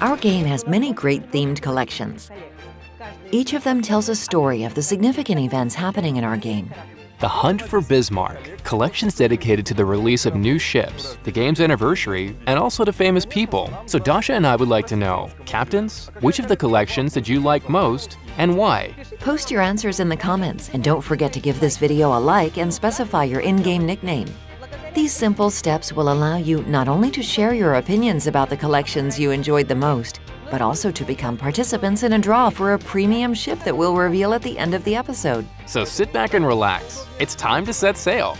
Our game has many great themed collections. Each of them tells a story of the significant events happening in our game. The Hunt for Bismarck, collections dedicated to the release of new ships, the game's anniversary, and also to famous people. So Dasha and I would like to know, captains, which of the collections did you like most and why? Post your answers in the comments and don't forget to give this video a like and specify your in-game nickname. These simple steps will allow you not only to share your opinions about the collections you enjoyed the most, but also to become participants in a draw for a premium ship that we'll reveal at the end of the episode. So sit back and relax. It's time to set sail.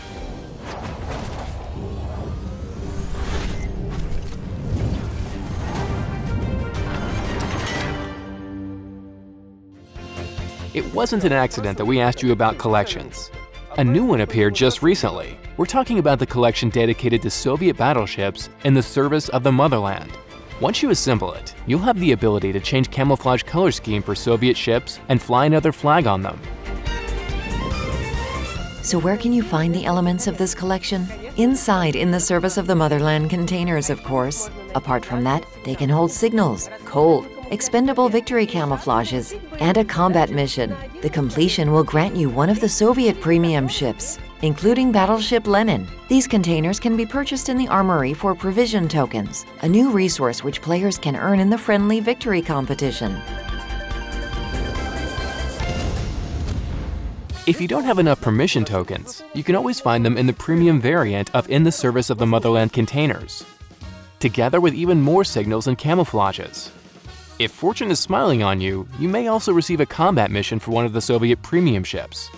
It wasn't an accident that we asked you about collections. A new one appeared just recently. We're talking about the collection dedicated to Soviet battleships in the service of the motherland. Once you assemble it, you'll have the ability to change camouflage color scheme for Soviet ships and fly another flag on them. So where can you find the elements of this collection? Inside in the service of the motherland containers, of course. Apart from that, they can hold signals, coal, expendable victory camouflages, and a combat mission. The completion will grant you one of the Soviet premium ships, including Battleship Lenin. These containers can be purchased in the armory for provision tokens, a new resource which players can earn in the friendly victory competition. If you don't have enough provision tokens, you can always find them in the premium variant of In the Service of the Motherland containers, together with even more signals and camouflages. If fortune is smiling on you, you may also receive a combat mission for one of the Soviet premium ships.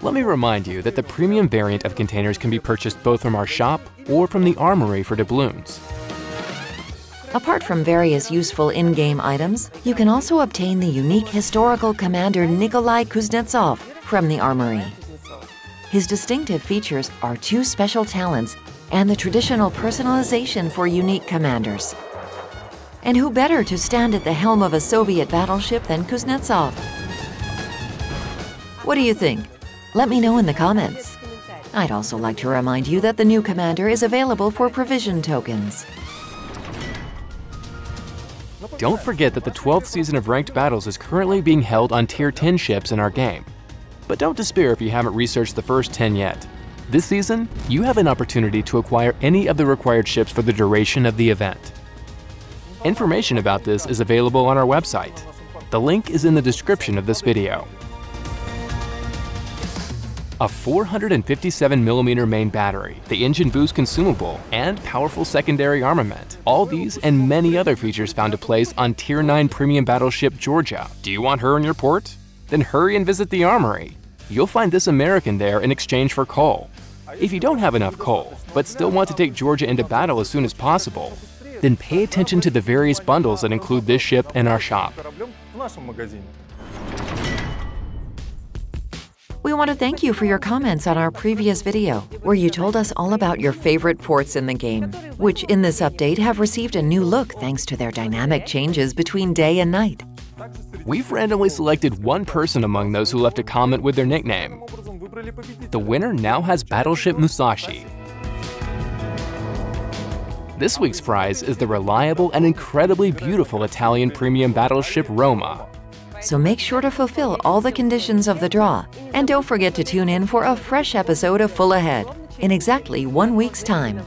Let me remind you that the premium variant of containers can be purchased both from our shop or from the armory for doubloons. Apart from various useful in-game items, you can also obtain the unique historical commander Nikolai Kuznetsov from the armory. His distinctive features are two special talents and the traditional personalization for unique commanders. And who better to stand at the helm of a Soviet battleship than Kuznetsov? What do you think? Let me know in the comments. I'd also like to remind you that the new commander is available for provision tokens. Don't forget that the 12th season of Ranked Battles is currently being held on Tier 10 ships in our game. But don't despair if you haven't researched the first 10 yet. This season, you have an opportunity to acquire any of the required ships for the duration of the event. Information about this is available on our website. The link is in the description of this video. A 457mm main battery, the engine boost consumable, and powerful secondary armament. All these and many other features found a place on Tier 9 premium battleship Georgia. Do you want her in your port? Then hurry and visit the armory. You'll find this American there in exchange for coal. If you don't have enough coal, but still want to take Georgia into battle as soon as possible, then pay attention to the various bundles that include this ship in our shop. We want to thank you for your comments on our previous video, where you told us all about your favorite ports in the game, which in this update have received a new look thanks to their dynamic changes between day and night. We've randomly selected one person among those who left a comment with their nickname. The winner now has Battleship Musashi. This week's prize is the reliable and incredibly beautiful Italian premium battleship Roma, so make sure to fulfill all the conditions of the draw. And don't forget to tune in for a fresh episode of Full Ahead in exactly one week's time.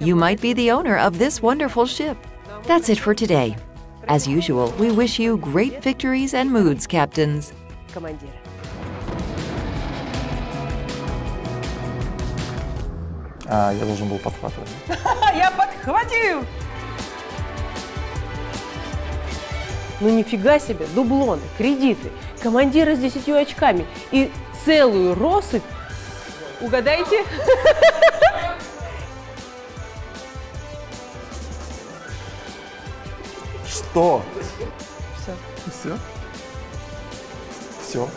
You might be the owner of this wonderful ship. That's it for today. As usual, we wish you great victories and moods, captains. А, я должен был подхватывать. Я подхватил! Ну нифига себе, дублоны, кредиты, командиры с десятью очками и целую россыпь. Угадайте? Что? Все. Все? Все.